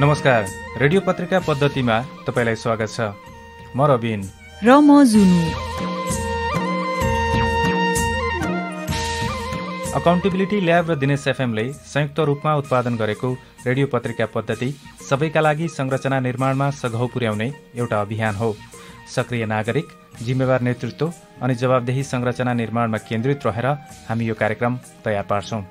नमस्कार रेडियो पत्रिका पद्धतिमा तपाईँलाई स्वागत छ। म रविन र म जुनु। अकाउन्टेबिलिटी ल्याब र दिनेश एफएमले संयुक्त रूपमा उत्पादन गरेको रेडियो पत्रिका पद्धति सबैका लागि संरचना निर्माणमा सघाउ पुर्याउने एउटा अभियान हो। सक्रिय नागरिक जिम्मेवार नेतृत्व अनि जवाबदेही संरचना निर्माणमा केन्द्रित रहेर हामी यो कार्यक्रम तयार पार्छौं।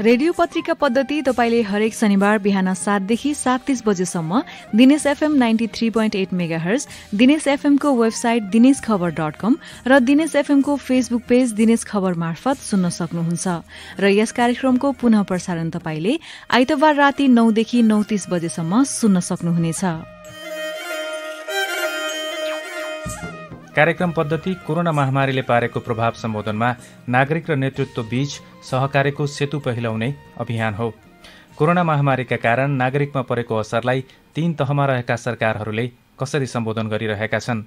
रेडियो पत्रिका पद्धति तपाईँले हरेक शनिबार बिहान सातदेखि सात तीस बजेसम्म Dinesh FM ninety three point eight mega Dinesh एफएमको website Dinesh Khabar dot com र दिनेश एफएमको फेसबुक पेज दिनेश खबर मार्फत सुन्न सक्नुहुन्छ। र यस कार्यक्रमको पुनः प्रसारण तपाईँले आइतबार राति नौदेखि नौ तीस बजेसम्म सुन्न सक्नुहुनेछ। कार्यक्रम पद्धति कोरोना महामारीले पारेको प्रभाव सम्बोधनमा नागरिक र नेतृत्व बीच सहकार्यको सेतु पहिलाउने अभियान हो। कोरोना महामारीका कारण नागरिकमा परेको असरलाई तीन तहमा रहेका सरकारहरूले कसरी सम्बोधन गरिरहेका छन्?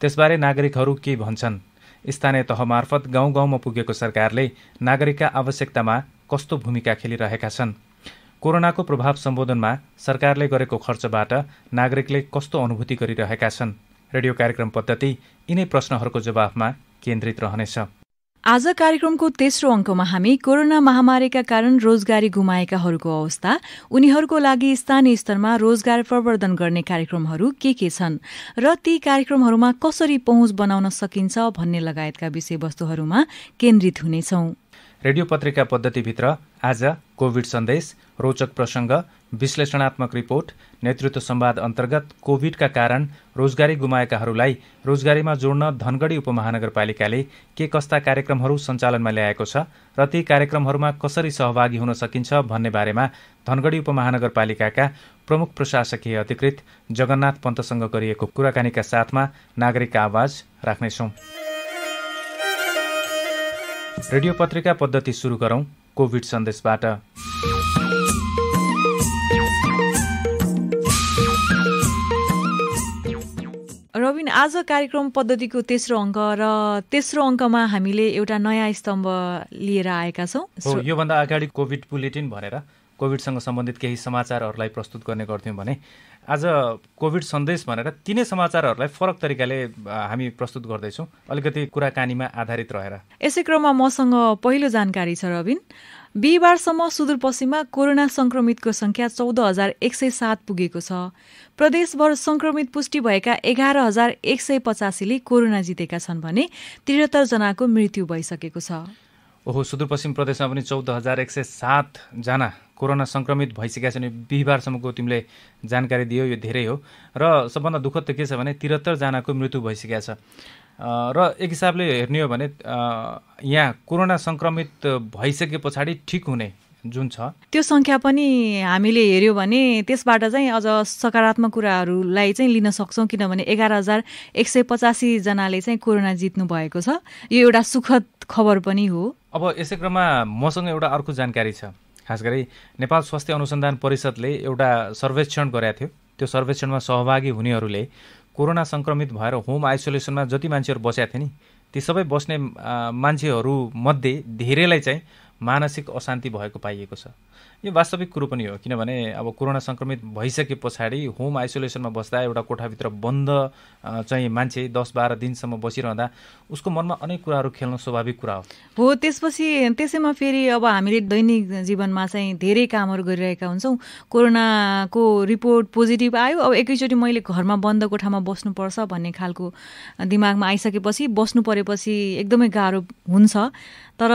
त्यसबारे नागरिकहरू के भन्छन्? स्थानीय तह मार्फत गाउँ गाउँमा पुगेको सरकारले नागरिकका आवश्यकतामा कस्तो भूमिका खेलिरहेका छन्? कोरोनाको प्रभाव सम्बोधनमा सरकारले गरेको खर्चबाट नागरिकले कस्तो अनुभूति गरिरहेका छन्? रेडियो कार्यक्रम पद्धति यिनै प्रश्नहरूको जवाफमा केन्द्रित रहनेछ। आज कार्यक्रमको तेस्रो अङ्कमा हामी कोरोना महामारीका कारण रोजगारी गुमाएकाहरूको अवस्था उनीहरूको लागि स्थानीय स्तरमा रोजगार प्रवर्धन गर्ने कार्यक्रमहरू के के छन् र ती कार्यक्रमहरूमा कसरी पहुँच बनाउन सकिन्छ भन्ने लगायतका विषयवस्तुहरूमा केन्द्रित हुनेछौं। रेडियो पत्रिका पद्धतिभित्र आज कोविड सन्देश रोचक प्रसङ्ग विश्लेषणात्मक रिपोर्ट नेतृत्व संवाद अन्तर्गत कोविडका कारण रोजगारी गुमाएकाहरूलाई रोजगारीमा जोड्न धनगढी उपमहानगरपालिकाले के कस्ता कार्यक्रमहरू सञ्चालनमा ल्याएको छ र ती कार्यक्रमहरूमा कसरी सहभागी हुन सकिन्छ भन्ने बारेमा धनगढी उपमहानगरपालिकाका प्रमुख प्रशासकीय अधिकृत जगन्नाथ पन्तसँग गरिएको कुराकानीका साथमा नागरिकका आवाज राख्नेछौँ। रेडियो पत्रिका पद्धति सुरु गरौं कोविड सन्देशबाट। रविन आज कार्यक्रम पद्धतिको तेस्रो अङ्क र तेस्रो अङ्कमा हामीले एउटा नयाँ स्तम्भ लिएर आएका छौँ। योभन्दा अगाडि कोभिड बुलेटिन भनेर कोभिडसँग सम्बन्धित केही समाचारहरूलाई प्रस्तुत गर्ने गर्थ्यौँ भने आज कोभिड सन्देश भनेर तिनै समाचारहरूलाई फरक तरिकाले हामी प्रस्तुत गर्दैछौँ। अलिकति कुराकानीमा आधारित रहेर। यसै क्रममा मसँग पहिलो जानकारी छ रविन। बिहिबारसम्म सुदूरपश्चिममा कोरोना संक्रमितको संख्या चौध हजार एक सय सात पुगेको छ। प्रदेशभर संक्रमित पुष्टि भएका एघार हजार एक सय पचासीले कोरोना जितेका छन् भने त्रिहत्तर जनाको मृत्यु भइसकेको छ। ओहो सुदूरपश्चिम प्रदेशमा पनि चौध हजार एक सय सातजना कोरोना सङ्क्रमित भइसकेका छन्। बिहिबारसम्मको तिमीले जानकारी दियो यो धेरै हो। र सबभन्दा दुःखद त के छ भने त्रिहत्तरजनाको मृत्यु भइसकेका छ। र एक हिसाबले हेर्ने हो भने यहाँ कोरोना सङ्क्रमित भइसके पछाडि ठिक हुने जुन छ। त्यो सङ्ख्या पनि हामीले हेऱ्यो भने त्यसबाट चाहिँ अझ सकारात्मक कुराहरूलाई चाहिँ लिन सक्छौँ किनभने एघार हजार एक सय पचासीजनाले चाहिँ कोरोना जित्नु भएको छ। यो एउटा सुखद खबर पनि हो। अब यसै क्रममा मसँग एउटा अर्को जानकारी छ। खास गरी नेपाल स्वास्थ्य अनुसन्धान परिषदले एउटा सर्वेक्षण गरेका थियो। त्यो सर्वेक्षणमा सहभागी हुनेहरूले कोरोना सङ्क्रमित भएर होम आइसोलेसनमा जति मान्छेहरू बसेका थिए नि ती सबै बस्ने मान्छेहरूमध्ये धेरैलाई चाहिँ मानसिक अशान्ति भएको पाइएको छ। यो वास्तविक कुरो पनि हो किनभने अब कोरोना सङ्क्रमित भइसके पछाडि होम आइसोलेसनमा बस्दा एउटा कोठाभित्र बन्द चाहिँ मान्छे दस बाह्र दिनसम्म बसिरहँदा उसको मनमा अनेक कुराहरू खेल्न स्वाभाविक कुरा हो। हो त्यसपछि त्यसैमा फेरि अब हामीले दैनिक जीवनमा चाहिँ धेरै कामहरू गरिरहेका हुन्छौँ। कोरोनाको रिपोर्ट पोजिटिभ आयो अब एकैचोटि मैले घरमा बन्द कोठामा बस्नुपर्छ भन्ने खालको दिमागमा आइसकेपछि बस्नु परेपछि एकदमै गाह्रो हुन्छ। तर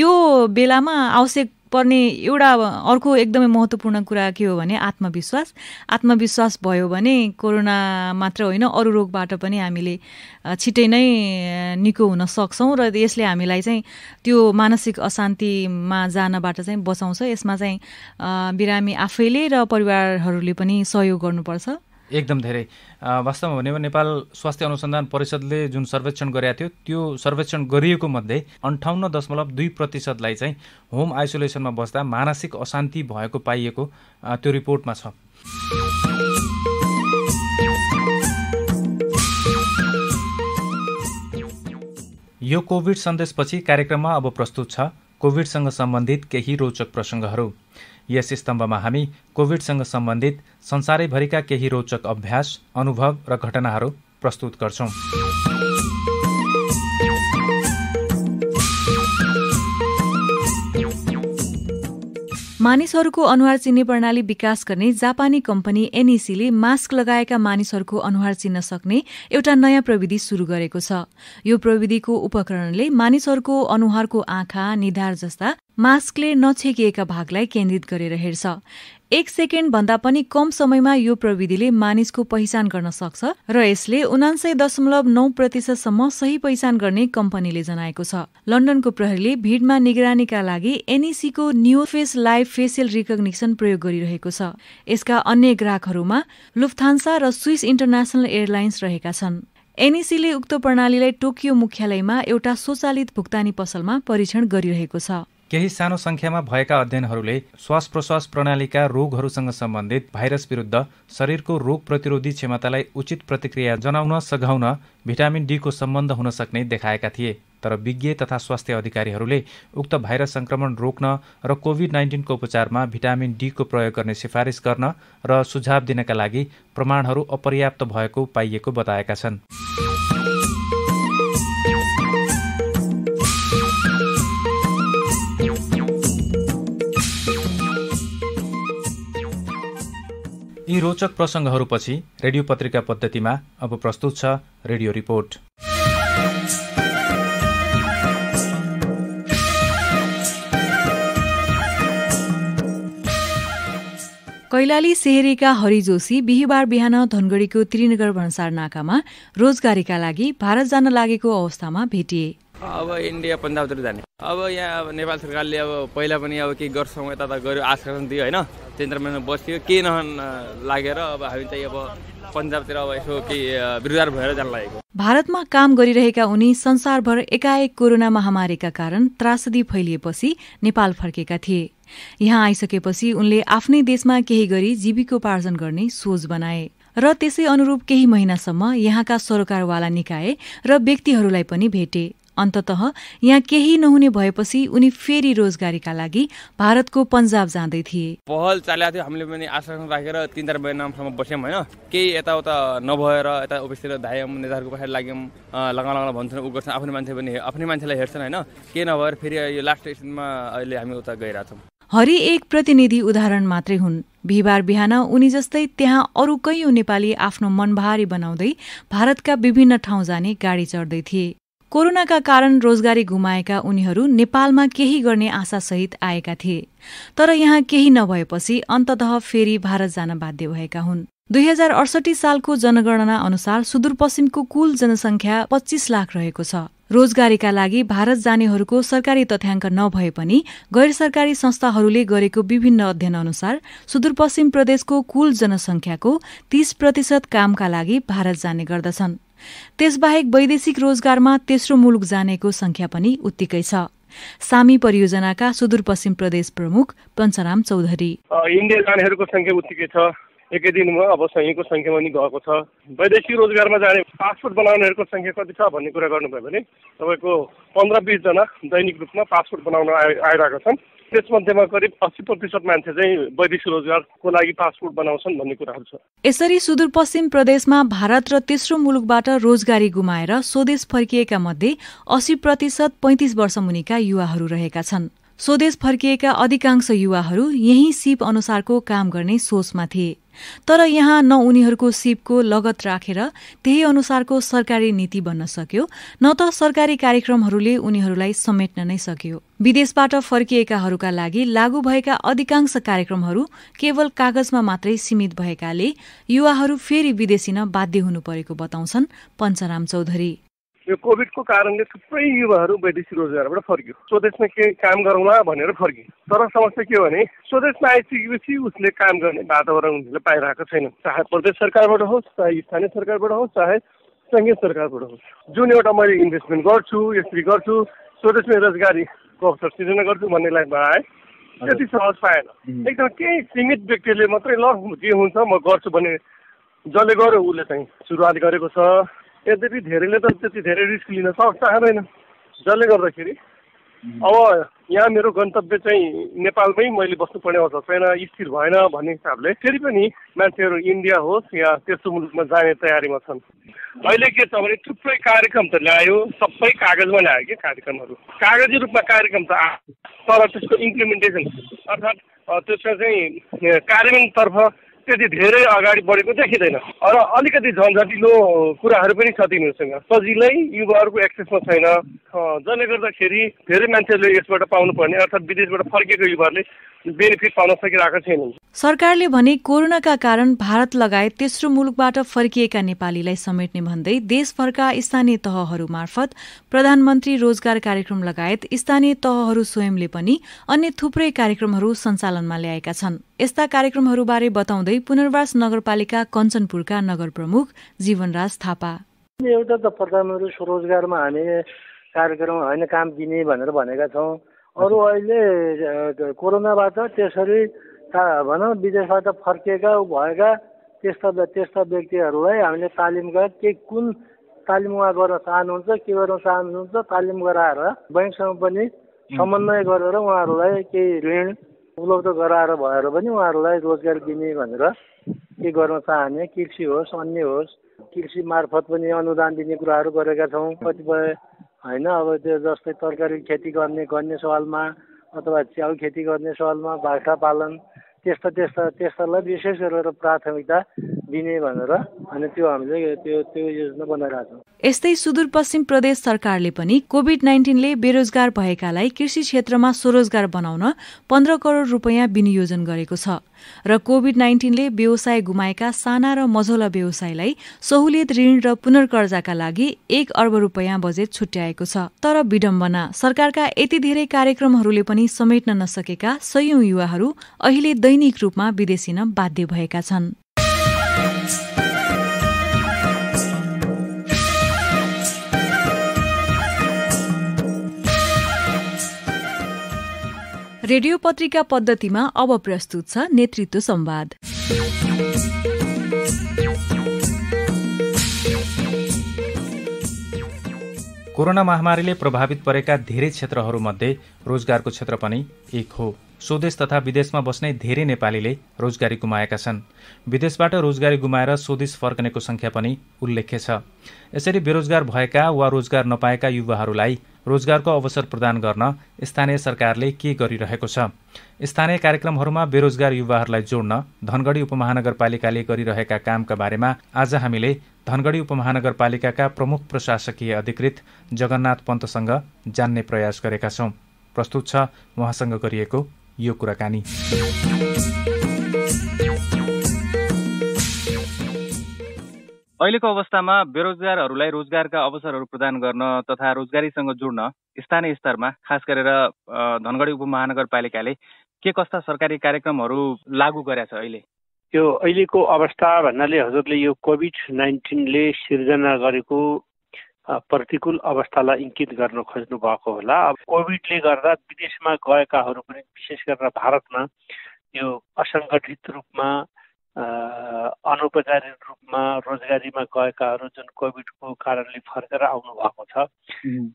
यो बेलामा आवश्यक पर्ने एउटा अर्को एकदमै महत्त्वपूर्ण कुरा के हो भने आत्मविश्वास। आत्मविश्वास भयो भने कोरोना मात्र होइन अरू रोगबाट पनि हामीले छिट्टै नै निको हुन सक्छौँ र यसले हामीलाई चाहिँ त्यो मानसिक अशान्तिमा जानबाट चाहिँ बचाउँछ। यसमा चाहिँ बिरामी आफैले र परिवारहरूले पनि सहयोग गर्नुपर्छ। एकदम धेरै। वास्तवमा भने नेपाल स्वास्थ्य अनुसन्धान परिषदले जुन सर्वेक्षण गरेका थियो त्यो सर्वेक्षण गरिएको मध्ये अन्ठाउन्न दशमलव दुई प्रतिशतलाई चाहिँ होम आइसोलेसनमा बस्दा मानसिक अशान्ति भएको पाइएको त्यो रिपोर्टमा छ। यो कोभिड सन्देशपछि कार्यक्रममा अब प्रस्तुत छ कोभिडसँग सम्बन्धित केही रोचक प्रसङ्गहरू। यस स्तम्भमा हामी कोभिडसँग सम्बन्धित संसारैभरिका केही रोचक अभ्यास अनुभव र घटनाहरू प्रस्तुत गर्छौं। मानिसहरूको अनुहार चिन्ने प्रणाली विकास गर्ने जापानी कम्पनी एनइसीले मास्क लगाएका मानिसहरूको अनुहार चिन्न सक्ने एउटा नयाँ प्रविधि शुरू गरेको छ। यो प्रविधिको उपकरणले मानिसहरूको अनुहारको आँखा निधार जस्ता मास्कले नछेकिएका भागलाई केन्द्रित गरेर हेर्छ। एक सेकेन्ड भन्दा पनि कम समयमा यो प्रविधिले मानिसको पहिचान गर्न सक्छ र यसले उनान्सय दशमलव नौ प्रतिशतसम्म सही पहिचान गर्ने कम्पनीले जनाएको छ। लन्डनको प्रहरीले भीड़मा निगरानीका लागि एनइसीको NeoFace live facial recognition प्रयोग गरिरहेको छ। यसका अन्य ग्राहकहरूमा लुफ्थान्सा र स्विस इन्टरनेसनल एयरलाइन्स रहेका छन्। एनइसीले उक्त प्रणालीलाई टोकियो मुख्यालयमा एउटा स्वचालित भुक्तानी पसलमा परीक्षण गरिरहेको छ। केही सानो संख्यामा भएका अध्ययनहरूले श्वास प्रश्वास प्रणालीका रोगहरूसँग सम्बन्धित भाइरस विरुद्ध शरीरको रोग प्रतिरोधी क्षमतालाई उचित प्रतिक्रिया जनाउन सघाउन भिटामिन डीको सम्बन्ध हुन सक्ने देखाएका थिए। तर विज्ञ तथा स्वास्थ्य अधिकारीहरूले उक्त भाइरस संक्रमण रोक्न र कोभिड नाइन्टिनको उपचारमा भिटामिन डीको प्रयोग गर्ने सिफारिस गर्न र सुझाव दिनका लागि प्रमाणहरू अपर्याप्त भएको पाइएको बताएका छन्। यी रोचक प्रसङ्गहरूपछि रेडियो पत्रिका पद्धतिमा अब प्रस्तुत छ रेडियो रिपोर्ट। कैलाली सेहेरीका हरि जोशी बिहिबार बिहान धनगढीको त्रिनगर भन्सार नाकामा रोजगारीका लागि भारत जान लागेको अवस्थामा भेटिए। अब इन्डिया पन्जाबतिर जाने। अब यहाँ अब नेपाल सरकारले अब पहिला पनि अब केही गर्छौँ यता गऱ्यो आश्वासन दियो होइन? महिना बस्थ्यो। केही नहन लागेर अब हामी चाहिँ अब पन्जाबतिर अब यसो केही बिरुदार भएर जान लागेको। भारतमा काम गरिरहेका उनी संसारभर एकाएक कोरोना महामारीका कारण त्रासदी फैलिएपछि नेपाल फर्केका थिए। यहाँ आइसकेपछि उनले आफ्नै देशमा केही गरी जीविकोपार्जन गर्ने सोच बनाए र त्यसै अनुरूप केही महिनासम्म यहाँका सरकारवाला निकाय र व्यक्तिहरूलाई पनि भेटे। अन्तत यहाँ केही नहुने भएपछि उनी फेरि रोजगारीका लागि भारतको पन्जाब जाँदै थिए। पहल चालेको थियो हामीले पनि आश्वासन राखेर तिन चार महिनासम्म बस्यौँ होइन? केही यताउता नभएर यता अफिसतिर धायौँ नेताहरूको पछाडि लाग्यौँ लगाउन लगाउन भन्छन् ऊ गर्छन् आफ्नै मान्छे पनि आफ्नै मान्छेलाई हेर्छन् होइन? केही नभएर फेरि यो लास्ट स्टेसनमा अहिले हामी उता गइरहेछौँ हरि एक प्रतिनिधि उदाहरण मात्रै हुन्। बिहिबार बिहान उनी जस्तै त्यहाँ अरू कैयौं नेपाली आफ्नो मनभारी बनाउँदै भारतका विभिन्न ठाउँ जाने गाडी चढ्दै थिए। कोरोनाका कारण रोजगारी गुमाएका उनीहरू नेपालमा केही गर्ने आशासहित आएका थिए। तर यहाँ केही नभएपछि अन्तत फेरि भारत जान बाध्य भएका हुन्। दुई हजार अडसठी सालको जनगणना अनुसार सुदूरपश्चिमको कुल जनसङ्ख्या पच्चिस लाख रहेको छ। रोजगारीका लागि भारत जानेहरूको सरकारी तथ्याङ्क नभए पनि गैर सरकारी संस्थाहरूले गरेको विभिन्न अध्ययन अनुसार सुदूरपश्चिम प्रदेशको कुल जनसङ्ख्याको तीस प्रतिशत कामका लागि भारत जाने गर्दछन्। त्यसबाहेक वैदेशिक रोजगारमा तेस्रो मुलुक जानेको संख्या पनि उत्तिकै छ। सामी परियोजनाका सुदूरपश्चिम प्रदेश प्रमुख पञ्चराम चौधरी। इन्डिया जानेहरूको संख्या उत्तिकै छ। एकै दिनमा अब सहीको सङ्ख्या पनि गएको छ। वैदेशिक रोजगारमा जाने पासपोर्ट बनाउनेहरूको सङ्ख्या कति छ भन्ने कुरा गर्नुभयो भने तपाईँको पन्ध्र बिसजना दैनिक रूपमा पासपोर्ट बनाउन आइरहेका छन्। त्यसमध्येमा करिब अस्सी प्रतिशत मान्छे चाहिँ वैदेशिक रोजगारको लागि पासपोर्ट बनाउँछन् भन्ने कुराहरू छ। यसरी सुदूरपश्चिम प्रदेशमा भारत र तेस्रो मुलुकबाट रोजगारी गुमाएर स्वदेश फर्किएका मध्ये अस्सी प्रतिशत पैंतिस वर्ष मुनिका युवाहरू रहेका छन्। स्वदेश फर्किएका अधिकांश युवाहरू यही सिप अनुसारको काम गर्ने सोचमा थिए। तर यहाँ न उनीहरूको सिपको लगत राखेर त्यही अनुसारको सरकारी नीति बन्न सक्यो न त सरकारी कार्यक्रमहरूले उनीहरूलाई समेट्न नै सक्यो। विदेशबाट फर्किएकाहरूका लागि लागू भएका अधिकांश कार्यक्रमहरू केवल कागजमा मात्रै सीमित भएकाले युवाहरू फेरि विदेशिन बाध्य हुनु परेको बताउँछन् पञ्चराम चौधरी। यो कोभिडको कारणले थुप्रै युवाहरू वैदेशिक रोजगारबाट फर्क्यो। स्वदेशमा केही काम गरौँला भनेर फर्क्यो। तर समस्या के हो भने स्वदेशमा आइसकेपछि उसले काम गर्ने वातावरण उनीहरूले पाइरहेको छैन। चाहे प्रदेश सरकारबाट होस् चाहे स्थानीय सरकारबाट होस् चाहे सङ्घीय सरकारबाट होस्। जुन एउटा मैले इन्भेस्टमेन्ट गर्छु यसरी गर्छु स्वदेशमै रोजगारीको अवसर सिर्जना गर्छु भन्नेलाई भए त्यति सहज पाएन। एकदम केही सीमित व्यक्तिले मात्रै ल जे हुन्छ म गर्छु भने जसले गर्यो उसले चाहिँ सुरुवात गरेको छ। यद्यपि धेरैले त त्यति धेरै रिस्क लिन सक्छ जसले गर्दाखेरि अब यहाँ मेरो गन्तव्य चाहिँ नेपालमै मैले बस्नुपर्ने अवस्था छैन स्थिर भएन भन्ने हिसाबले। फेरि पनि मान्छेहरू इन्डिया होस् या तेस्रो मुलुकमा जाने तयारीमा छन्। अहिले के छ भने थुप्रै कार्यक्रम त ल्यायो सबै कागजमा ल्यायो कि कार्यक्रमहरू। कागजी रूपमा कार्यक्रम त आयो तर त्यसको इम्प्लिमेन्टेसन अर्थात् त्यसमा चाहिँ कार्यान्वयनतर्फ त्यति धेरै अगाडि बढेको देखिँदैन। र अलिकति झन्झटिलो कुराहरू पनि छ तिमीहरूसँग सजिलै युवाहरूको एक्सेसमा छैन। जसले गर्दाखेरि धेरै मान्छेहरूले यसबाट पाउनुपर्ने अर्थात् विदेशबाट फर्केको युवाहरूले बेनिफिट पाउन सकिरहेको छैन सरकारले भने कोरोनाका कारण भारत लगायत तेस्रो मुलुकबाट फर्किएका नेपालीलाई समेट्ने भन्दै देशभरका स्थानीय तहहरू मार्फत प्रधानमन्त्री रोजगार कार्यक्रम लगायत स्थानीय तहहरू स्वयंले पनि अन्य थुप्रै कार्यक्रमहरू सञ्चालनमा ल्याएका छन्। यस्ता कार्यक्रमहरूबारे बताउँदै पुनर्वास नगरपालिका कञ्चनपुरका नगर प्रमुख जीवनराज थापा। एउटा त प्रधानमन्त्री स्वरोजगारमा हामी कार्यक्रम होइन काम दिने भनेर भनेका छौँ। अरू अहिले कोरोनाबाट त्यसरी भनौँ विदेशबाट फर्किएका भएका त्यस्ता त्यस्ता व्यक्तिहरूलाई हामीले तालिमका के कुन तालिम उहाँ गर्न चाहनुहुन्छ के गर्न चाहनुहुन्छ तालिम गराएर बैङ्कसँग पनि समन्वय गरेर उहाँहरूलाई केही ऋण उपलब्ध गराएर भएर पनि उहाँहरूलाई रोजगार दिने भनेर के गर्न चाहने कृषि होस् अन्य होस् कृषि मार्फत पनि अनुदान दिने कुराहरू गरेका छौँ। कतिपय होइन अब त्यो जस्तै तरकारी खेती गर्ने गर्ने सवालमा अथवा च्याउ खेती गर्ने सवालमा बाख्रा पालन त्यस्ता त्यस्ता त्यस्तालाई विशेष गरेर प्राथमिकता दिने भनेर अनि त्यो हामीले त्यो त्यो योजना बनाइरहेको छौँ। यस्तै सुदूरपश्चिम प्रदेश सरकारले पनि कोभिड नाइन्टिनले बेरोजगार भएकालाई कृषि क्षेत्रमा स्वरोजगार बनाउन पन्ध्र करोड़ रूपियाँ विनियोजन गरेको छ र कोभिड नाइन्टिनले व्यवसाय गुमाएका साना र मझौला व्यवसायलाई सहुलियत ऋण र पुनर्कर्जाका लागि एक अर्ब रूपियाँ बजेट छुट्याएको छ। तर विडम्बना सरकारका यति धेरै कार्यक्रमहरूले पनि समेट्न नसकेका सयौं युवाहरू अहिले दैनिक रूपमा विदेशिन बाध्य भएका छन्। रेडियो पत्रिका पद्धतिमा अब प्रस्तुत छ नेतृत्व संवाद। कोरोना महामारीले प्रभावित परेका धेरै क्षेत्रहरूमध्ये रोजगारको क्षेत्र पनि एक हो। स्वदेश तथा विदेशमा बस्ने धेरै नेपालीले रोजगारी गुमाएका छन्। विदेशबाट रोजगारी गुमाएर स्वदेश फर्कनेको संख्या पनि उल्लेख्य छ। यसरी बेरोजगार भएका वा रोजगार नपाएका युवाहरूलाई रोजगारको अवसर प्रदान गर्न स्थानीय सरकारले के गरिरहेको छ? स्थानीय कार्यक्रमहरूमा बेरोजगार युवाहरूलाई जोड्न धनगढी उपमहानगरपालिकाले गरिरहेका कामका बारेमा आज हामीले धनगढी उपमहानगरपालिकाका प्रमुख प्रशासकीय अधिकृत जगन्नाथ पन्तसँग जान्ने प्रयास गरेका छौं। प्रस्तुत छ उहाँसँग गरिएको यो कुराकानी। अहिलेको अवस्थामा बेरोजगारहरूलाई रोजगारका अवसरहरू प्रदान गर्न तथा रोजगारीसँग जोड्न स्थानीय स्तरमा खास गरेर धनगढी उपमहानगरपालिकाले के कस्ता सरकारी कार्यक्रमहरू लागू गरेका छ अहिले? यो अहिलेको अवस्था भन्नाले हजुरले यो कोभिड नाइन्टिनले सिर्जना गरेको प्रतिकूल अवस्थालाई इङ्कित गर्न खोज्नु भएको होला। अब कोभिडले गर्दा विदेशमा गएकाहरू पनि विशेष गरेर भारतमा यो असङ्गठित रूपमा अनौपचारिक रूपमा रोजगारीमा गएकाहरू जुन कोभिडको कारणले फर्केर आउनु भएको छ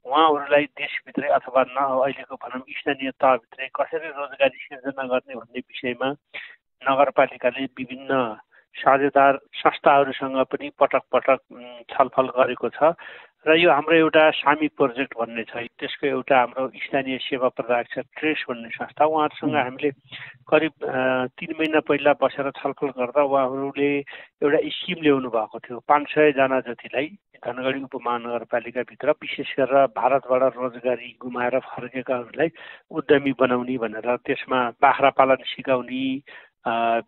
उहाँहरूलाई देशभित्रै अथवा न अहिलेको भनौँ स्थानीय तहभित्रै कसरी रोजगारी सिर्जना गर्ने भन्ने विषयमा नगरपालिकाले विभिन्न साझेदार संस्थाहरूसँग पनि पटक पटक छलफल गरेको छ। र यो हाम्रो एउटा सामी प्रोजेक्ट भन्ने छ। त्यसको एउटा हाम्रो स्थानीय सेवा प्रदायक छ ट्रेस भन्ने संस्था। उहाँहरूसँग हामीले करिब तिन महिना पहिला बसेर छलफल गर्दा उहाँहरूले एउटा स्किम ल्याउनु भएको थियो। पाँच सयजना जतिलाई धनगढी उपमहानगरपालिकाभित्र विशेष गरेर भारतबाट रोजगारी गुमाएर फर्केकाहरूलाई उद्यमी बनाउने भनेर त्यसमा बाख्रा पालन सिकाउने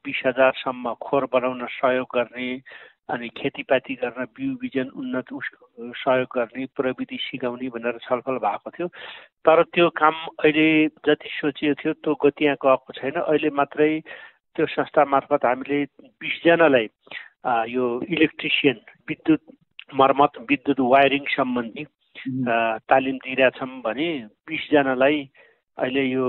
बिस हजारसम्म खोर बनाउन सहयोग गर्ने अनि खेतीपाती गर्न बिउ बिजन उन्नत सहयोग गर्ने प्रविधि सिकाउने भनेर छलफल भएको थियो। तर त्यो काम अहिले जति सोचिएको थियो त्यो गति यहाँ गएको छैन। अहिले मात्रै त्यो संस्था मार्फत हामीले बिसजनालाई यो इलेक्ट्रिसियन विद्युत मर्मत विद्युत वायरिङ सम्बन्धी तालिम दिइरहेछौँ भने बिसजनालाई अहिले यो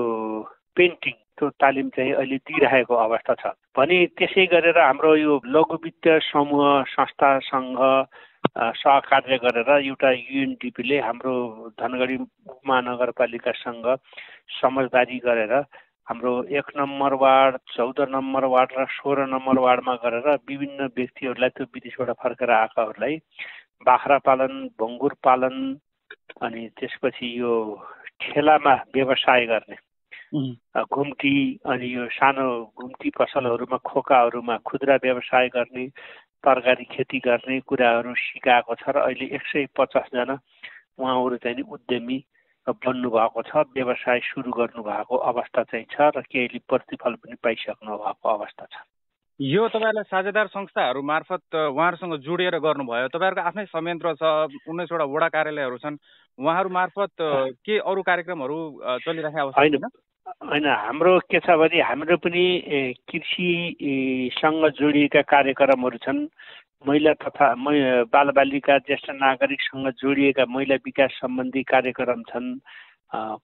पेन्टिङ त्यो तालिम चाहिँ अहिले दिइरहेको अवस्था छ। भने त्यसै गरेर हाम्रो यो लघु वित्तीय समूह संस्था सङ्घ सहकार्य गरेर एउटा युएनडिपीले हाम्रो धनगढी उपमहानगरपालिकासँग समझदारी गरेर हाम्रो एक नम्बर वार्ड चौध नम्बर वार्ड र सोह्र नम्बर वार्डमा गरेर विभिन्न व्यक्तिहरूलाई त्यो विदेशबाट फर्केर आएकाहरूलाई बाख्रा पालन भङ्गुर पालन अनि त्यसपछि यो ठेलामा व्यवसाय गर्ने। घुम्टी अनि यो सानो घुम्टी पसलहरूमा खोकाहरूमा खुद्रा व्यवसाय गर्ने तरकारी खेती गर्ने कुराहरू सिकाएको छ र अहिले एक सय पचासजना उहाँहरू चाहिँ उद्यमी बन्नुभएको छ व्यवसाय सुरु गर्नुभएको अवस्था चाहिँ छ र केहीले प्रतिफल पनि पाइसक्नु भएको अवस्था छ। यो तपाईँहरूलाई साझेदार संस्थाहरू मार्फत उहाँहरूसँग जोडिएर गर्नुभयो। तपाईँहरूको आफ्नै संयन्त्र छ उन्नाइसवटा वडा कार्यालयहरू छन्। उहाँहरू मार्फत के अरू कार्यक्रमहरू चलिरहेको अवस्था होइन। हाम्रो के छ भने हाम्रो पनि कृषिसँग जोडिएका कार्यक्रमहरू छन्। महिला तथा बालबालिका ज्येष्ठ नागरिकसँग जोडिएका महिला विकास सम्बन्धी कार्यक्रम छन्।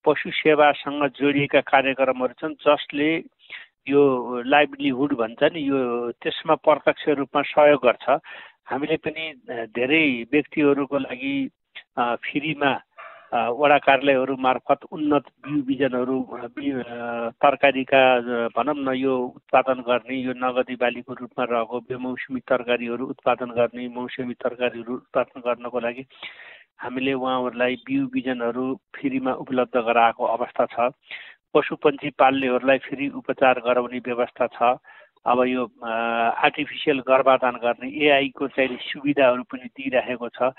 पशु सेवासँग जोडिएका कार्यक्रमहरू छन् जसले यो लाइभलीहुड भन्छ नि यो त्यसमा प्रत्यक्ष रूपमा सहयोग गर्छ। हामीले पनि धेरै व्यक्तिहरूको लागि फ्रीमा वडा कार्यालयहरू मार्फत उन्नत बिउ बिजनहरू तरकारीका भनौँ न यो उत्पादन गर्ने यो नगदी बालीको रूपमा रहेको बेमौसमी तरकारीहरू उत्पादन गर्ने मौसमी तरकारीहरू उत्पादन गर्नको लागि हामीले उहाँहरूलाई बिउ बिजनहरू फ्रीमा उपलब्ध गराएको अवस्था छ। पशुपन्छी पाल्नेहरूलाई फ्री उपचार गराउने व्यवस्था छ। अब यो आर्टिफिसियल गर्भाधान गर्ने एआईको चाहिँ सुविधाहरू पनि दिइराखेको छ।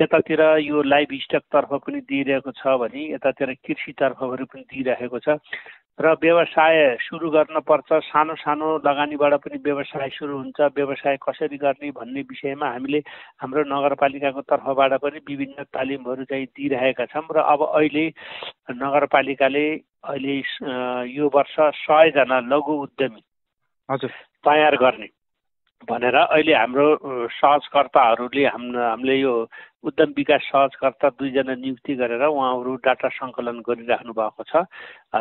त्यतातिर यो लाइभ स्टकतर्फ पनि दिइरहेको छ भने यतातिर कृषितर्फहरू पनि दिइरहेको छ र व्यवसाय सुरु गर्नुपर्छ। सानो सानो लगानीबाट पनि व्यवसाय सुरु हुन्छ। व्यवसाय कसरी गर्ने भन्ने विषयमा हामीले हाम्रो नगरपालिकाको तर्फबाट पनि विभिन्न तालिमहरू चाहिँ दिइरहेका छौँ र अब अहिले नगरपालिकाले अहिले यो वर्ष सयजना लघु उद्यमी हजुर। तयार गर्ने भनेर अहिले हाम्रो सहजकर्ताहरूले हाम हामीले यो उद्यम विकास सहजकर्ता दुईजना नियुक्ति गरेर उहाँहरू डाटा सङ्कलन गरिराख्नु भएको छ।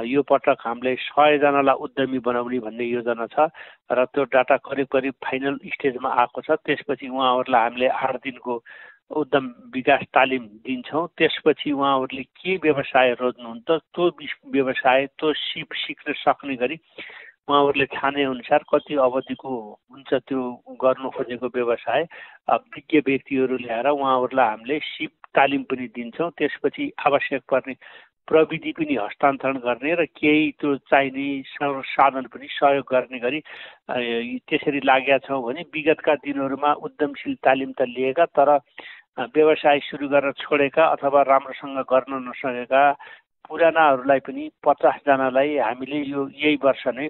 यो पटक हामीले सयजनालाई उद्यमी बनाउने भन्ने योजना छ र त्यो डाटा करिब करिब फाइनल स्टेजमा आएको छ। त्यसपछि उहाँहरूलाई हामीले आठ दिनको उद्यम विकास तालिम दिन्छौँ। त्यसपछि उहाँहरूले के व्यवसाय रोज्नुहुन्छ त्यो व्यवसाय त्यो सिप सिक्न सक्ने गरी उहाँहरूले छाने अनुसार कति अवधिको हुन्छ त्यो गर्नु खोजेको व्यवसाय विज्ञ व्यक्तिहरू ल्याएर उहाँहरूलाई हामीले सिप तालिम पनि दिन्छौँ। त्यसपछि आवश्यक पर्ने प्रविधि पनि हस्तान्तरण गर्ने र केही त्यो चाहिने साधन पनि सहयोग गर्ने गरी त्यसरी लागेका छौँ भने विगतका दिनहरूमा उद्यमशील तालिम त लिएका तर व्यवसाय सुरु गरेर छोडेका अथवा राम्रोसँग गर्न नसकेका पुरानाहरूलाई पनि पचासजनालाई हामीले यो यही वर्ष नै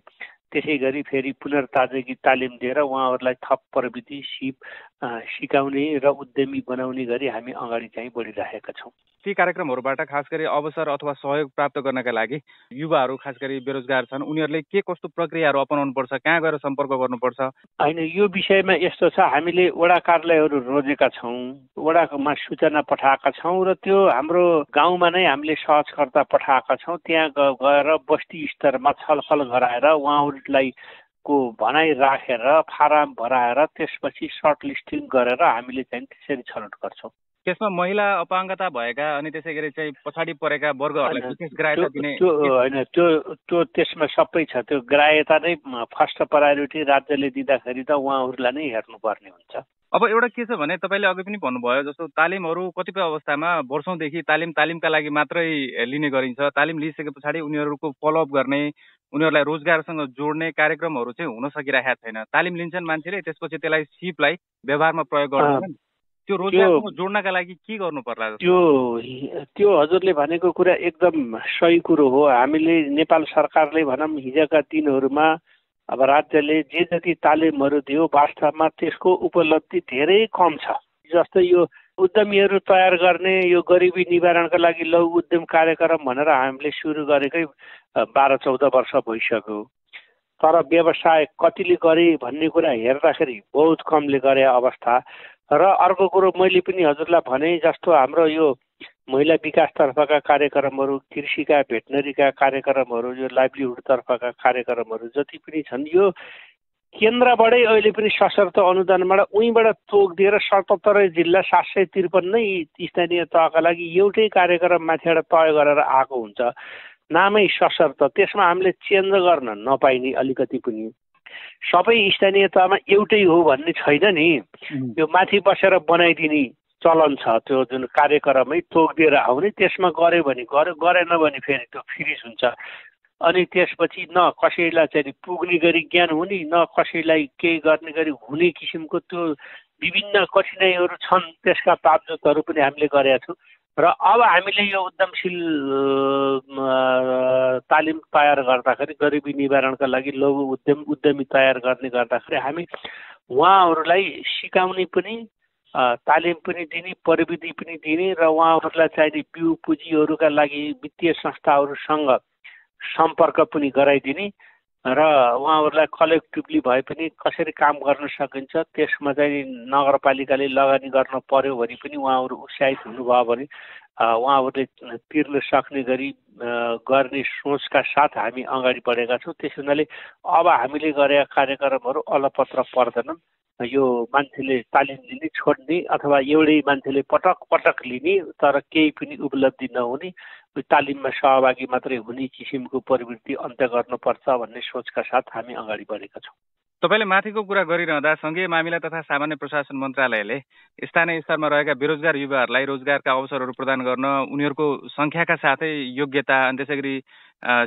त्यसै गरी फेरि पुनर्ताजगी तालिम दिएर उहाँहरूलाई थप प्रविधि सिप सिकाउने र उद्यमी बनाउने गरी हामी अगाडि चाहिँ बढिरहेका छौँ। ती कार्यक्रमहरूबाट खास गरी अवसर अथवा सहयोग प्राप्त गर्नका लागि युवाहरू खास गरी बेरोजगार छन्। उनीहरूले के कस्तो प्रक्रियाहरू अपनाउनु पर्छ कहाँ गएर सम्पर्क गर्नुपर्छ? होइन यो विषयमा यस्तो छ हामीले वडा कार्यालयहरू रोजेका छौँ वडामा सूचना पठाएका छौँ र त्यो हाम्रो गाउँमा नै हामीले सहजकर्ता पठाएका छौँ। त्यहाँ गएर बस्ती स्तरमा छलफल गराएर उहाँहरूलाई को भनाइ राखेर फारम भराएर त्यसपछि सर्ट लिस्टिङ गरेर हामीले चाहिँ त्यसरी छनौट गर्छौँ। त्यसमा महिला अपाङ्गता भएका अनि त्यसै गरी चाहिँ पछाडि परेका वर्गहरूलाई विशेष ग्राह्यता दिने त्यो होइन त्यो त्यो त्यसमा सबै छ। त्यो ग्राह्यता नै फर्स्ट प्रायोरिटी राज्यले दिँदाखेरि त उहाँहरूलाई नै हेर्नुपर्ने हुन्छ। अब एउटा के छ भने तपाईँले अघि पनि भन्नुभयो जस्तो तालिमहरू कतिपय अवस्थामा वर्षौँदेखि तालिम तालिमका लागि मात्रै लिने गरिन्छ। तालिम लिइसके पछाडि उनीहरूको फलोअप गर्ने उनीहरूलाई रोजगारसँग जोड्ने कार्यक्रमहरू चाहिँ हुन सकिरहेको छैन। तालिम लिन्छन् मान्छेले त्यसपछि त्यसलाई सिपलाई व्यवहारमा प्रयोग गर्छन् त्यो रोजगारसँग जोड्नका लागि के गर्नु पर्ला त्यो त्यो हजुरले भनेको कुरा एकदम सही कुरो हो। हामीले नेपाल सरकारले भनौँ हिजोका दिनहरूमा अब राज्यले जे जति तालिमहरू दियो वास्तवमा त्यसको उपलब्धि धेरै कम छ। जस्तै यो उद्यमीहरू तयार गर्ने यो गरिबी निवारणका लागि लघु उद्यम कार्यक्रम भनेर हामीले सुरु गरेकै बाह्र चौध वर्ष भइसक्यो। तर व्यवसाय कतिले गरे भन्ने कुरा हेर्दाखेरि बहुत कमले गरे अवस्था। र अर्को कुरो मैले पनि हजुरलाई भने जस्तो हाम्रो यो महिला विकासतर्फका कार्यक्रमहरू कृषिका भेटनरीका कार्यक्रमहरू यो लाइभलीहुडतर्फका कार्यक्रमहरू जति पनि छन् यो केन्द्रबाटै अहिले पनि सशर्त अनुदानबाट उहीँबाट तोक दिएर सतहत्तरै जिल्ला सात सय त्रिपन्नै स्थानीय तहका लागि एउटै कार्यक्रम माथिबाट तय गरेर आएको हुन्छ। नामै सशर्त। त्यसमा हामीले चेन्ज गर्न नपाइने अलिकति पनि। सबै स्थानीय तहमा एउटै हो भन्ने छैन नि। त्यो माथि बसेर बनाइदिने चलन छ। त्यो जुन कार्यक्रमै तोकिदिएर आउने त्यसमा गऱ्यो भने गऱ्यो गरेन भने फेरि त्यो फिरिस हुन्छ। अनि त्यसपछि न कसैलाई चाहिँ पुग्ने गरी ज्ञान हुने न कसैलाई केही गर्ने गरी हुने किसिमको त्यो विभिन्न कठिनाइहरू छन् त्यसका बावजुदहरू पनि हामीले गरेका छौँ। र अब हामीले यो उद्यमशील तालिम तयार गर्दाखेरि गरिबी निवारणका लागि लघु उद्यम उद्यमी तयार गर्ने गर्दाखेरि हामी उहाँहरूलाई सिकाउने पनि तालिम पनि दिने प्रविधि पनि दिने र उहाँहरूलाई चाहिने बिउ पुँजीहरूका लागि वित्तीय संस्थाहरूसँग सम्पर्क पनि गराइदिने र उहाँहरूलाई कलेक्टिभली भए पनि कसरी काम गर्न सकिन्छ त्यसमा चाहिँ नगरपालिकाले लगानी गर्न पर्यो भने पनि उहाँहरू उत्साहित हुनुभयो भने उहाँहरूले तिर्न सक्ने गरी गर्ने सोचका साथ हामी अगाडि बढेका छौँ। त्यस हुनाले अब हामीले गरेका कार्यक्रमहरू अलपत्र पर्दैनन्। यो मान्छेले तालिम लिने छोड्ने अथवा एउटै मान्छेले पटक पटक लिने तर केही पनि उपलब्धि नहुने तालिममा सहभागी मात्रै हुने किसिमको प्रवृत्ति अन्त्य गर्नुपर्छ भन्ने सोचका साथ हामी अगाडि बढेका छौँ। तपाईँले माथिको कुरा गरिरहँदा सङ्घीय मामिला तथा सामान्य प्रशासन मन्त्रालयले स्थानीय स्तरमा रहेका बेरोजगार युवाहरूलाई रोजगारका अवसरहरू प्रदान गर्न उनीहरूको सङ्ख्याका साथै योग्यता अनि त्यसै गरी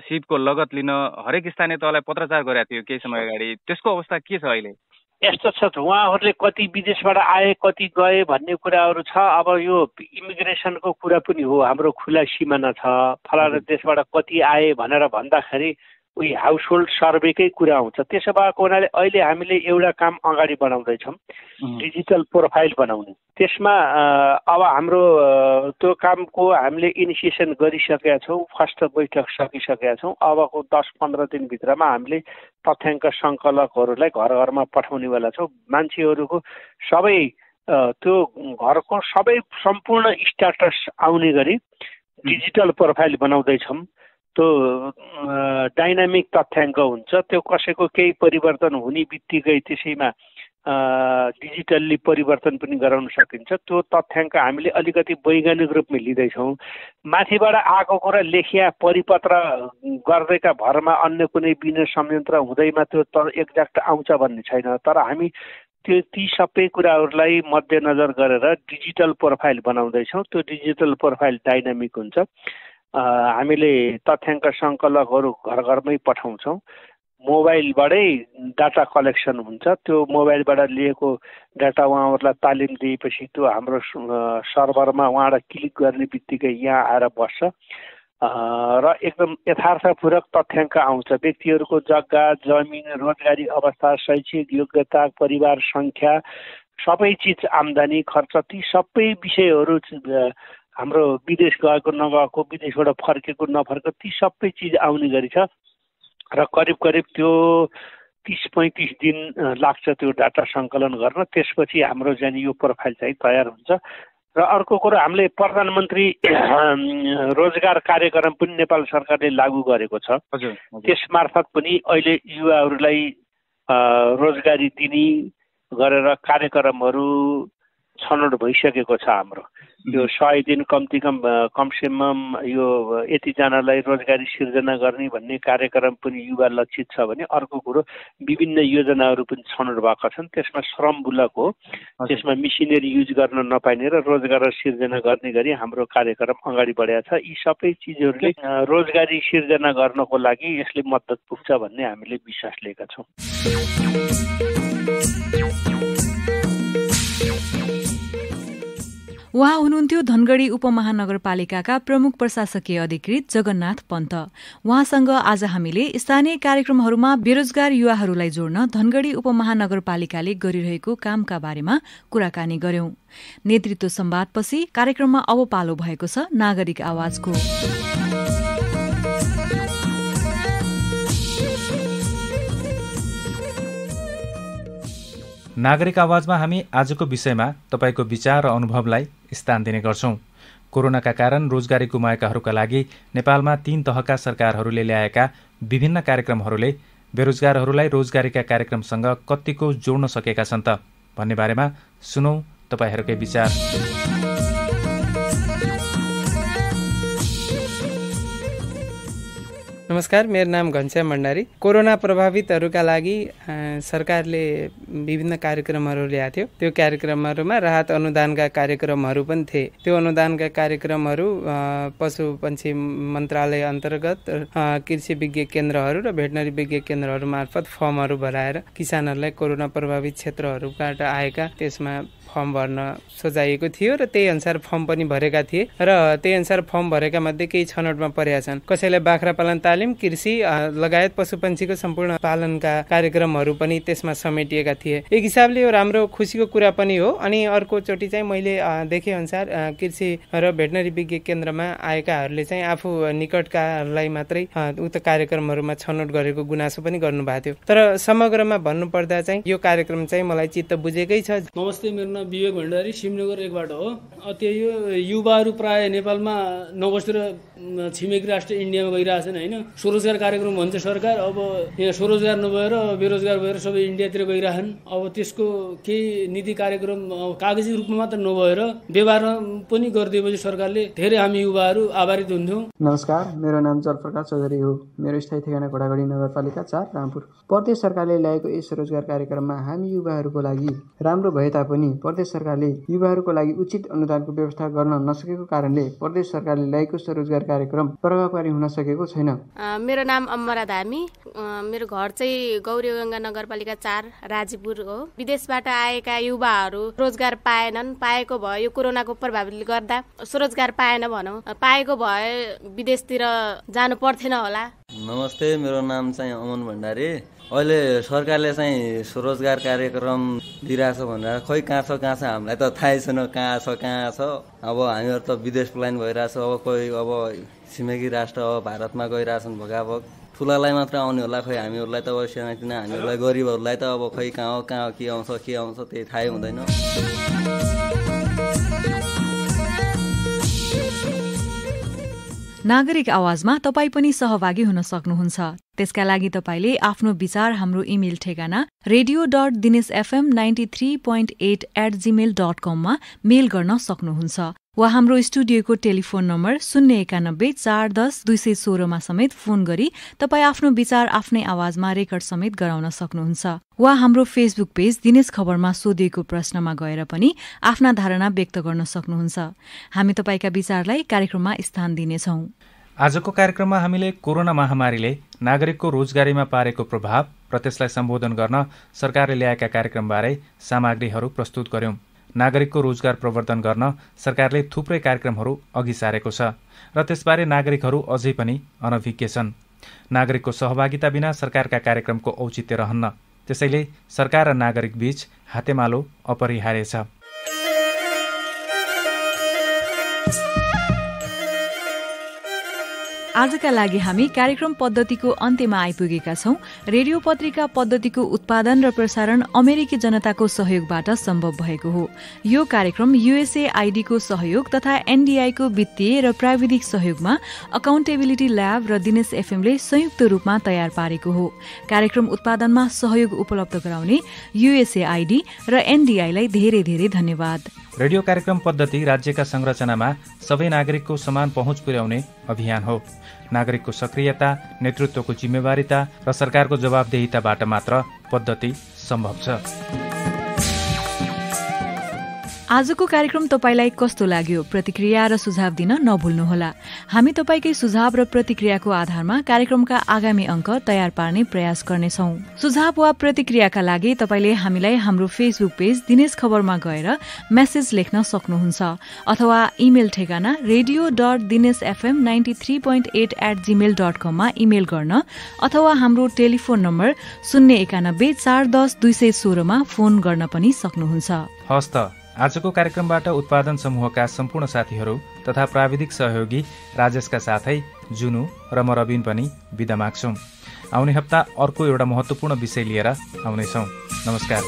सिपको लगत लिन हरेक स्थानीय तहलाई पत्रचार गरेका थियो केही समय अगाडि। त्यसको अवस्था के छ अहिले? यस्तो छ उहाँहरूले कति विदेशबाट आए कति गए भन्ने कुराहरू छ। अब यो इमिग्रेसनको कुरा पनि हो हाम्रो खुला सिमाना छ। फलाना देशबाट कति आए भनेर भन्दाखेरि उही हाउस होल्ड सर्वेकै कुरा आउँछ त्यसो भएको हुनाले अहिले हामीले एउटा काम अगाडि बढाउँदैछौँ डिजिटल प्रोफाइल बनाउने। त्यसमा अब हाम्रो त्यो कामको हामीले इनिसिएसन गरिसकेका छौँ फर्स्ट बैठक सकिसकेका छौँ। अबको दस पन्ध्र दिनभित्रमा हामीले तथ्याङ्क सङ्कलकहरूलाई घर घरमा पठाउनेवाला छौँ। मान्छेहरूको सबै त्यो घरको सबै सम्पूर्ण स्ट्याटस आउने गरी डिजिटल प्रोफाइल बनाउँदैछौँ। त्यो डाइनामिक तथ्याङ्क हुन्छ त्यो कसैको केही परिवर्तन हुने बित्तिकै त्यसैमा डिजिटल्ली परिवर्तन पनि गराउन सकिन्छ। त्यो तथ्याङ्क हामीले अलिकति वैज्ञानिक रूपमा लिँदैछौँ। माथिबाट आएको कुरा लेखिया परिपत्र गर्दैका भरमा अन्य कुनै बिना संयन्त्र हुँदैमा त्यो त एक्ज्याक्ट आउँछ भन्ने छैन। तर हामी त्यो ती सबै कुराहरूलाई मध्यनजर गरेर डिजिटल प्रोफाइल बनाउँदैछौँ। त्यो डिजिटल प्रोफाइल डाइनामिक हुन्छ। हामीले तथ्याङ्क सङ्कलकहरू घर घरमै पठाउँछौँ। मोबाइलबाटै डाटा कलेक्सन हुन्छ। त्यो मोबाइलबाट लिएको डाटा उहाँहरूलाई तालिम दिएपछि त्यो हाम्रो सर्भरमा उहाँबाट क्लिक गर्ने बित्तिकै यहाँ आएर बस्छ। र एकदम यथार्थपूर्वक तथ्याङ्क आउँछ। व्यक्तिहरूको जग्गा जमिन रोजगारी अवस्था शैक्षिक योग्यता परिवार सङ्ख्या सबै चिज आम्दानी खर्च ती सबै विषयहरू हाम्रो विदेश गएको नगएको विदेशबाट फर्केको नफर्केको ती सबै चिज आउने गरी छ र करिब करिब त्यो तिस पैँतिस दिन लाग्छ त्यो डाटा सङ्कलन गर्न। त्यसपछि हाम्रो चाहिँ यो प्रोफाइल चाहिँ तयार हुन्छ। र अर्को कुरो हामीले प्रधानमन्त्री रोजगार कार्यक्रम पनि नेपाल सरकारले लागू गरेको छ। त्यस मार्फत पनि अहिले युवाहरूलाई रोजगारी दिने गरेर कार्यक्रमहरू छनौट भइसकेको छ हाम्रो। यो सय दिन कम्ती कम कमसेकम यो यतिजनालाई रोजगारी सिर्जना गर्ने भन्ने कार्यक्रम पनि युवा लक्षित छ भने अर्को कुरो विभिन्न योजनाहरू पनि छनौट भएका छन्। त्यसमा श्रम बुलक हो। त्यसमा मिसिनरी युज गर्न नपाइने र रोजगार सिर्जना गर्ने गरी हाम्रो कार्यक्रम अगाडि बढाएको छ। यी सबै चिजहरूले रोजगारी सिर्जना गर्नको लागि यसले मद्दत पुग्छ भन्ने हामीले विश्वास लिएका छौँ। उहाँ हुनुहुन्थ्यो धनगढी उपमहानगरपालिकाका प्रमुख प्रशासकीय अधिकृत जगन्नाथ पन्त। उहाँसँग आज हामीले स्थानीय कार्यक्रमहरूमा बेरोजगार युवाहरूलाई जोड्न धनगढी उपमहानगरपालिकाले गरिरहेको कामका बारेमा कुराकानी गर्यौं। नेतृत्व संवादपछि कार्यक्रममा अब पालो भएको छ नागरिक आवाजको। नागरिक आवाजमा हामी आजको विषयमा तपाईँको विचार र अनुभवलाई स्थान दिने गर्छौं। कोरोनाका कारण रोजगारी गुमाएकाहरूका लागि नेपालमा तीन तहका सरकारहरूले ल्याएका विभिन्न कार्यक्रमहरूले बेरोजगारहरूलाई रोजगारीका कार्यक्रमसँग कतिको जोड्न सकेका छन् त भन्ने बारेमा सुनौ तपाईँहरूकै विचार। नमस्कार मेरो नाम घनश्याम भण्डारी। कोरोना प्रभावितहरूका लागि सरकारले विभिन्न कार्यक्रमहरू ल्याएको थियो। त्यो कार्यक्रमहरूमा राहत अनुदानका कार्यक्रमहरू पनि थिए। त्यो अनुदानका कार्यक्रमहरू पशु पन्छी मन्त्रालय अन्तर्गत कृषि विज्ञ केन्द्रहरू र भेटनरी विज्ञ केन्द्रहरू मार्फत फर्महरू भराएर किसानहरूलाई कोरोना प्रभावित क्षेत्रहरूबाट आएका त्यसमा फर्म भर्न सोचाइएको थियो र त्यही अनुसार फर्म पनि भरेका थिए र त्यही अनुसार फर्म भरेका मध्ये केही छनौटमा परेका छन्। कसैलाई बाख्रा पालन तालिम कृषि लगायत पशुपन्छीको सम्पूर्ण पालनका कार्यक्रमहरू पनि त्यसमा समेटिएका थिए। एक हिसाबले यो राम्रो खुसीको कुरा पनि हो अनि अर्कोचोटि चाहिँ मैले देखे अनुसार कृषि र भेटनरी विज्ञ केन्द्रमा आएकाहरूले चाहिँ आफू निकटकालाई मात्रै उक्त कार्यक्रमहरूमा छनौट गरेको गुनासो पनि गर्नुभएको थियो। तर समग्रमा भन्नुपर्दा चाहिँ यो कार्यक्रम चाहिँ मलाई चित्त बुझेकै छ। नमस्ते मेरो विवेक भण्डारी सिमनगर एकबाट हो। त्यही हो युवाहरू प्राय नेपालमा नबसेर छिमेकी राष्ट्र इन्डियामा गइरहेछन् होइन? स्वरोजगार कार्यक्रम भन्छ सरकार अब यहाँ स्वरोजगार नभएर बेरोजगार भएर सबै इन्डियातिर गइरहेछन् अब त्यसको केही नीति कार्यक्रम कागजी रूपमा मात्र नभएर व्यवहारमा पनि गरिदिएपछि सरकारले धेरै हामी युवाहरू आभारित हुन्थ्यौँ। नमस्कार मेरो नाम जलप्रकाश चौधरी हो। मेरो स्थायी ठेगाना घोडागढी नगरपालिका चार रामपुर। प्रदेश सरकारले ल्याएको यस रोजगार कार्यक्रममा हामी युवाहरूको लागि राम्रो भए तापनि प्रदेश सरकारले युवाहरूको लागि उचित अनुदानको व्यवस्था गर्न नसकेको कारणले प्रदेश सरकारले ल्याएको स्वरोजगार कार्यक्रम प्रभावकारी हुन सकेको छैन। मेरो नाम अम्बरा धामी। मेरो घर चाहिँ गौरी गङ्गा नगरपालिका चार राजीपुर हो। विदेशबाट आएका युवाहरू रोजगार पाएनन्। पाएको भए यो कोरोनाको प्रभावले गर्दा। स्वरोजगार पाएन भनौँ। पाएको भए विदेशतिर जानु पर्थेन होला। नमस्ते मेरो नाम चाहिँ अमन भण्डारी। अहिले सरकारले चाहिँ स्वरोजगार कार्यक्रम दिइरहेछ भनेर खोइ कहाँ छ कहाँ छ? हामीलाई त थाहै छैन कहाँ छ कहाँ छ। अब हामीहरू त विदेश प्लान भइरहेछ अब कोही अब छिमेकी राष्ट्र अब भारतमा गइरहेछन् भगाभग। ठुलालाई मात्र आउने होला खोइ हामीहरूलाई त अब सानातिना हामीहरूलाई गरिबहरूलाई त अब खोइ कहाँ हो कहाँ के आउँछ के आउँछ त्यही थाहै हुँदैन। नागरिक आवाजमा तपाईँ पनि सहभागी हुन सक्नुहुन्छ। त्यसका लागि तपाईँले आफ्नो विचार हाम्रो इमेल ठेगाना radio dot Dinesh FM ninety three point eight eight Gmail dot कममा मेल गर्न सक्नुहुन्छ। वा हाम्रो स्टुडियोको टेलिफोन नम्बर शून्य एकानब्बे चार दस दुई सय सोह्रमा समेत फोन गरी तपाईँ आफ्नो विचार आफ्नै आवाजमा रेकर्ड समेत गराउन सक्नुहुन्छ। वा हाम्रो फेसबुक पेज दिनेश खबरमा सोधिएको प्रश्नमा गएर पनि आफ्ना धारणा व्यक्त गर्न सक्नुहुन्छ। हामी तपाईँका विचारलाई कार्यक्रममा स्थान दिनेछौं। आजको कार्यक्रममा हामीले कोरोना महामारीले नागरिकको रोजगारीमा पारेको प्रभाव र त्यसलाई सम्बोधन गर्न सरकारले ल्याएका कार्यक्रमबारे सामग्रीहरू प्रस्तुत गर्यौं। नागरिकको रोजगार प्रवर्धन गर्न सरकारले थुप्रै कार्यक्रमहरू अघि सारेको छ र त्यसबारे नागरिकहरू अझै पनि अनभिज्ञ छन्। नागरिकको सहभागिता बिना सरकारका कार्यक्रमको औचित्य रहन्न। त्यसैले सरकार र नागरिक बीच हातेमालो अपरिहार्य छ। आजका लागि हामी कार्यक्रम पद्धतिको अन्त्यमा आइपुगेका छौं। रेडियो पत्रिका पद्धतिको उत्पादन र प्रसारण अमेरिकी जनताको सहयोगबाट सम्भव भएको हो। यो कार्यक्रम युएसए आइडीको सहयोग तथा एनडीआईको वित्तीय र प्राविधिक सहयोगमा अकाउन्टेबिलिटी ल्याब र दिनेश एफएमले संयुक्त रूपमा तयार पारेको हो। कार्यक्रम उत्पादनमा सहयोग उपलब्ध गराउने युएसए आइडी र एनडीआईलाई धेरै धेरै धन्यवाद। रेडियो कार्यक्रम पद्धति राज्यका संरचनामा सबै नागरिकको समान पहुँच पुर्याउने अभियान हो। नागरिकको सक्रियता नेतृत्वको जिम्मेवारिता र सरकारको जवाबदेहिताबाट मात्र पद्धति सम्भव छ। आजको कार्यक्रम तपाईँलाई कस्तो लाग्यो? प्रतिक्रिया र सुझाव दिन नभुल्नुहोला। हामी तपाईँकै सुझाव र प्रतिक्रियाको आधारमा कार्यक्रमका आगामी अङ्क तयार पार्ने प्रयास गर्नेछौ। सुझाव वा प्रतिक्रियाका लागि तपाईँले हामीलाई हाम्रो फेसबुक पेज दिनेश खबरमा गएर मेसेज लेख्न सक्नुहुन्छ अथवा इमेल ठेगाना radio dot Dinesh FM ninety three point eight eight Gmail dot कममा इमेल गर्न अथवा हाम्रो टेलिफोन नम्बर शून्य एकानब्बे चार दस दुई सय सोह्रमा फोन गर्न पनि सक्नुहुन्छ। आजको कार्यक्रमबाट उत्पादन समूहका सम्पूर्ण साथीहरू तथा प्राविधिक सहयोगी राजेशका साथै जुनु र म रविन पनि बिदा माग्छौँ। आउने हप्ता अर्को एउटा महत्त्वपूर्ण विषय लिएर आउनेछौँ। नमस्कार।